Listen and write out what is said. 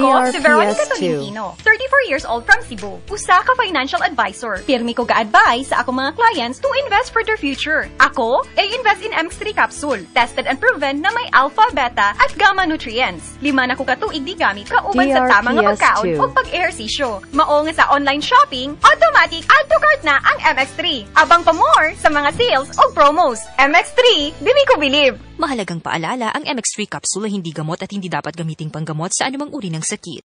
Ako, si Veronica DRPS2. Tolentino, 34 years old from Cebu. Usa ka financial advisor. Pirmi ko ga-advise sa akong mga clients to invest for their future. Ako, ay invest in MX3 capsule. Tested and proven na may alpha, beta, at gamma nutrients. Lima na ko katuig di gamit kauban sa tamang nga pagkaon DRPS2. o pag-ehersisyo. Mao nga sa online shopping, automatic add to cart na ang MX3. Abang pa more sa mga sales o promos. MX3, dimi ko believe. Mahalagang paalala, ang MX3 capsule ay hindi gamot at hindi dapat gamiting panggamot sa anumang uri ng sakit.